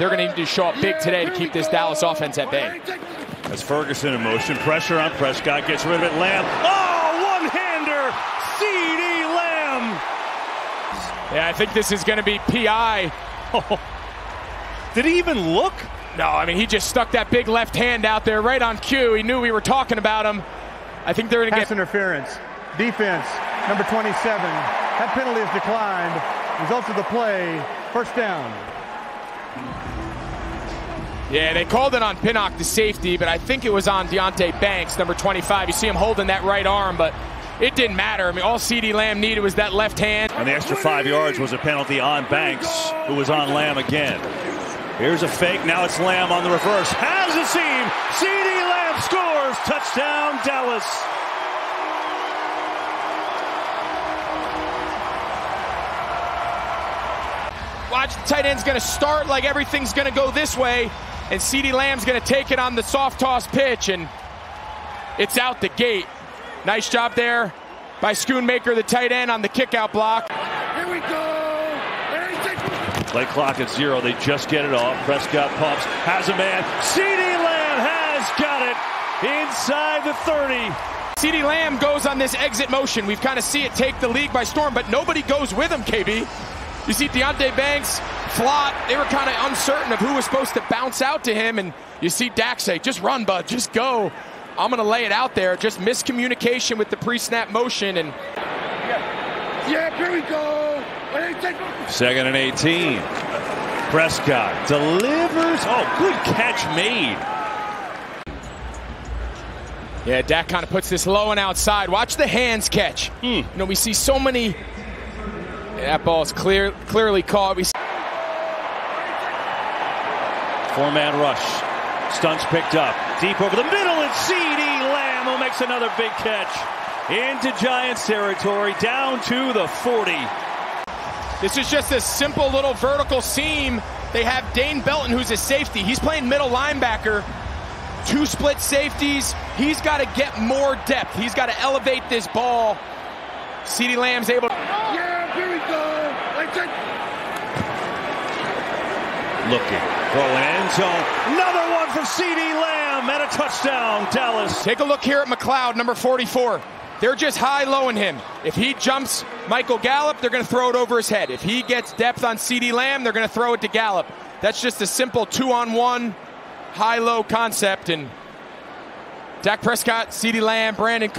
They're going to need to show up big today to keep this Dallas offense at bay. As Ferguson in motion, pressure on Prescott, gets rid of it. Lamb. Oh, one hander. CeeDee Lamb. Yeah, I think this is going to be PI. Did he even look? No, I mean, he just stuck that big left hand out there right on cue. He knew we were talking about him. I think they're going to Pass get. interference. Defense, number 27. That penalty is declined. Results of the play, first down. Yeah, they called it on Pinnock, the safety, but I think it was on Deonte Banks, number 25. You see him holding that right arm, but it didn't matter. I mean, all CeeDee Lamb needed was that left hand. And the extra five yards was a penalty on Banks, who was on Lamb again. Here's a fake. Now it's Lamb on the reverse. Has a seam. CeeDee Lamb scores. Touchdown, Dallas. Watch the tight end's going to start like everything's going to go this way, and CeeDee Lamb's going to take it on the soft toss pitch, and it's out the gate. Nice job there by Schoonmaker, the tight end, on the kickout block. Here we go. Play clock at zero. They just get it off. Prescott pumps. Has a man. CeeDee Lamb has got it inside the 30. CeeDee Lamb goes on this exit motion. We've kind of see it take the league by storm, but nobody goes with him, KB. You see Deonte Banks, Flott, they were kind of uncertain of who was supposed to bounce out to him, and you see Dak say, just run, bud, just go. I'm going to lay it out there. Just miscommunication with the pre-snap motion, and Yeah, here we go. Second and 18. Prescott delivers. Oh, good catch made. Yeah, Dak kind of puts this low and outside. Watch the hands catch. Hmm. You know, we see so many. That ball is clear, clearly caught. We Four man rush. Stunts picked up. Deep over the middle, and CeeDee Lamb who makes another big catch. Into Giants territory, down to the 40. This is just a simple little vertical seam. They have Dane Belton, who's a safety. He's playing middle linebacker. Two split safeties. He's got to get more depth. He's got to elevate this ball. CeeDee Lamb's able to. Yeah, here we go. Let's take. Looking. Throwing end zone. Another one for CeeDee Lamb and a touchdown, Dallas. Take a look here at McCloud, number 44. They're just high lowing him. If he jumps Michael Gallup, they're going to throw it over his head. If he gets depth on CeeDee Lamb, they're going to throw it to Gallup. That's just a simple two on one, high low concept. And Dak Prescott, CeeDee Lamb, Brandon.